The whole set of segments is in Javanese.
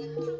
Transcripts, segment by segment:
little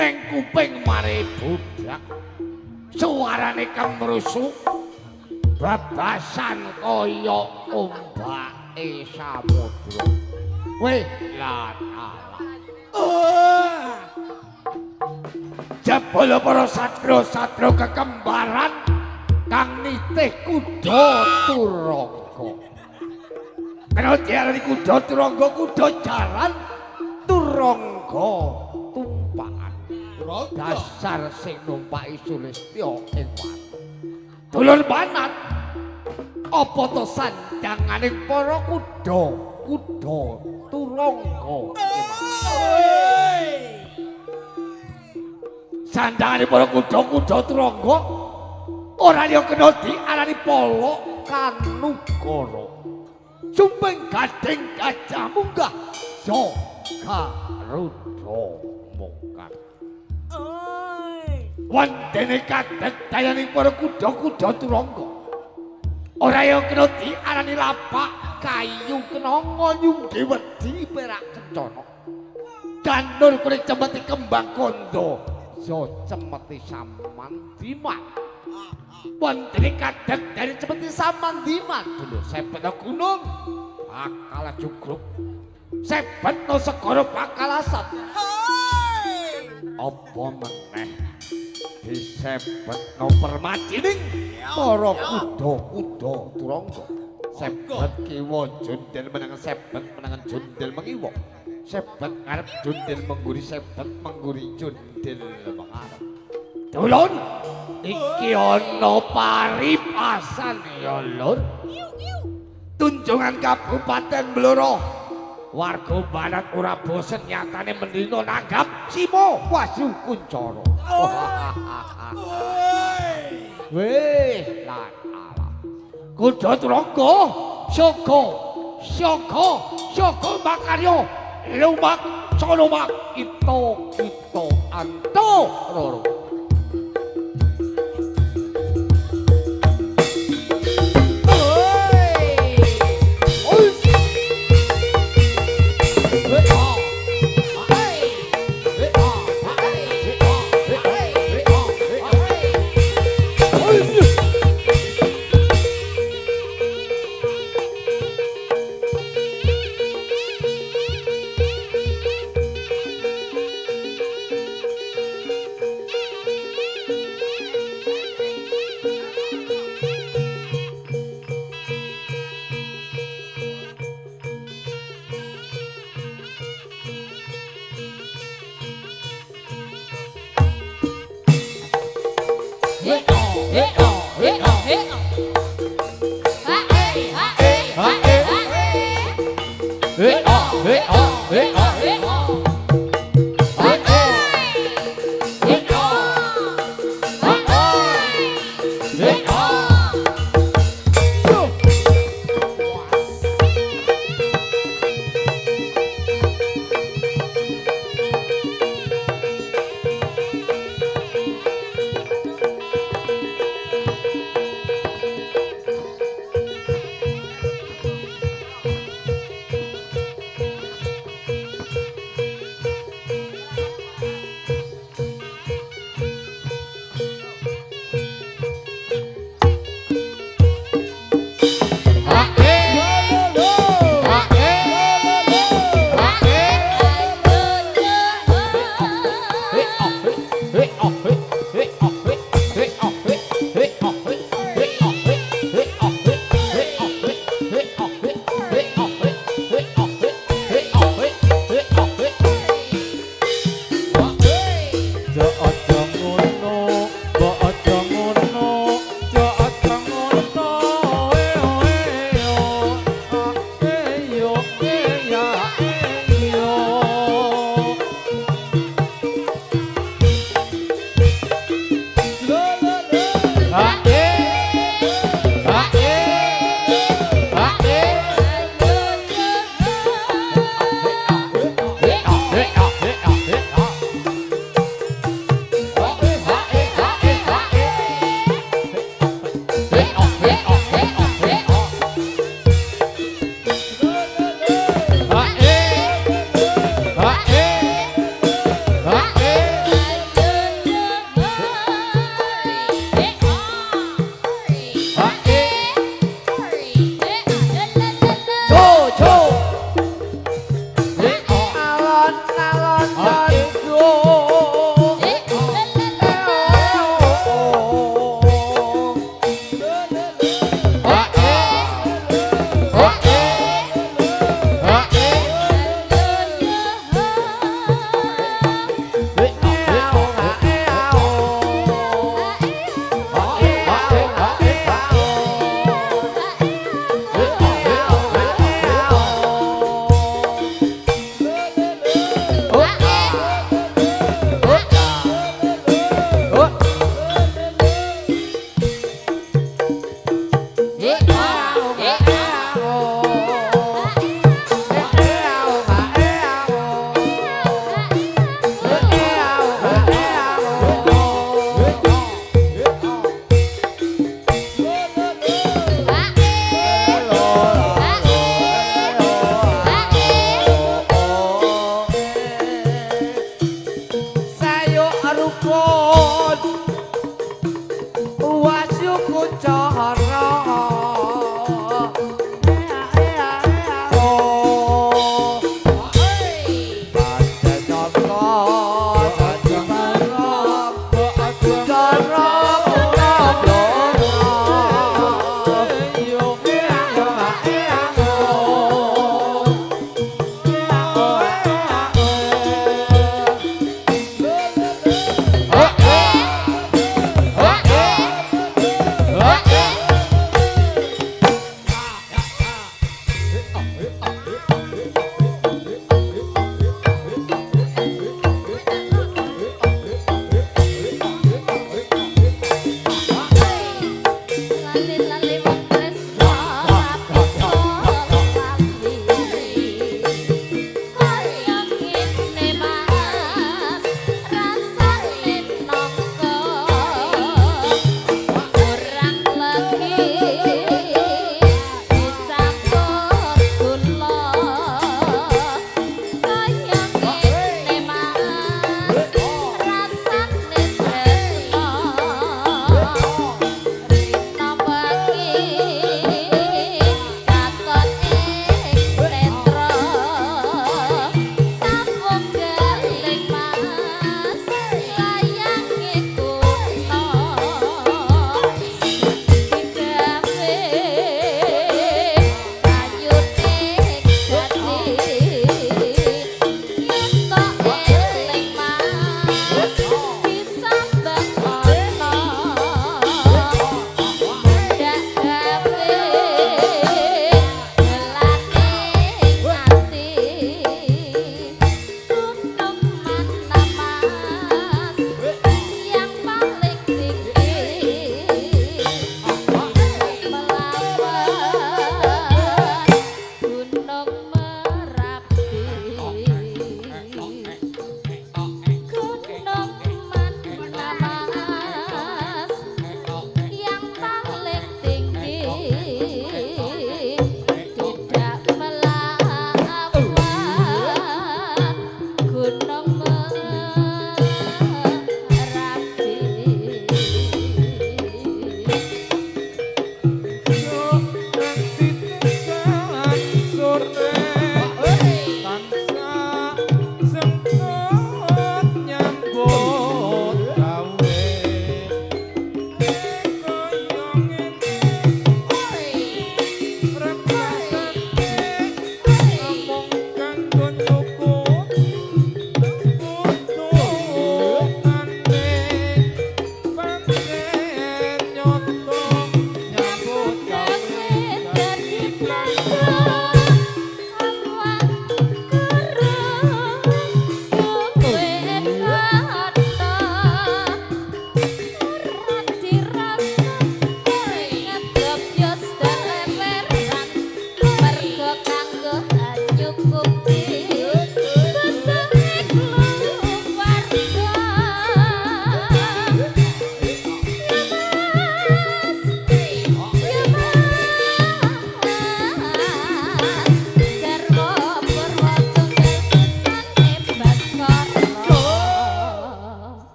ning kuping mare budak suarane kemrusuk babasan kaya ombake samudra weh lan Jebul para satro-satro kekembaran kang nitih kuda turangga. Kena diarani kuda turangga kuda jalan turangga. Dasar sing numpaki Sulistya ing. Dulur banat apa to sandanganing para kuda kuda turangga. Sandangane para kuda-kuda turangga ora liya kena diarani polo kanugara. Sumping gading gajah munggah garuda mungkar. Wandene kadek dayaning para kuda-kuda turangga. Ora ya kena diarani lapak kayu kenanga nyungge wedi perak kencana. Danur kuring cemeti kembang kondo. So cemeti samandiman. Wandene kadek dari cemeti samandiman. Dulu sepeda gunung bakal jugruk. Sepetno segara bakal asat. Apa meneh disepetno permacining para kuda-kuda turangga. Sepet kiwa jundel menangan sepet menangan jundel mengiwa. Sepet ngarep jundel mengguri sepet mengguri jundel mengarep. Dulun, iki ana paripasan ya lur. Tunjungan Kabupaten Blora. Warga barat ora bosen nyatane mendino nanggap Simo Wasu Kuncoro. Weh, lan alam. Kuda turangga, saka, saka, saka makarya. Lumak, solomak, kita, kita, anto, roro.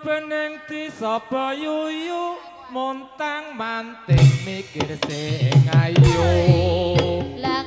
peneng disapa yuyu montang mantik mikir sing ayu. Lah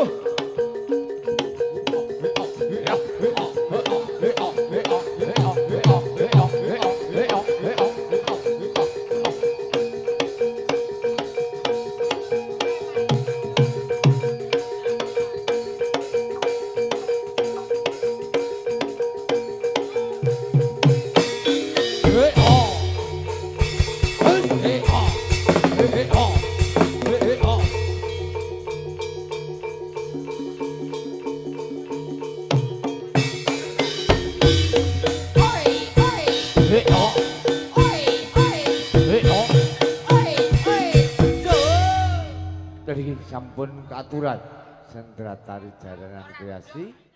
Brasil! hiburan sentra tari jaranan kreasi.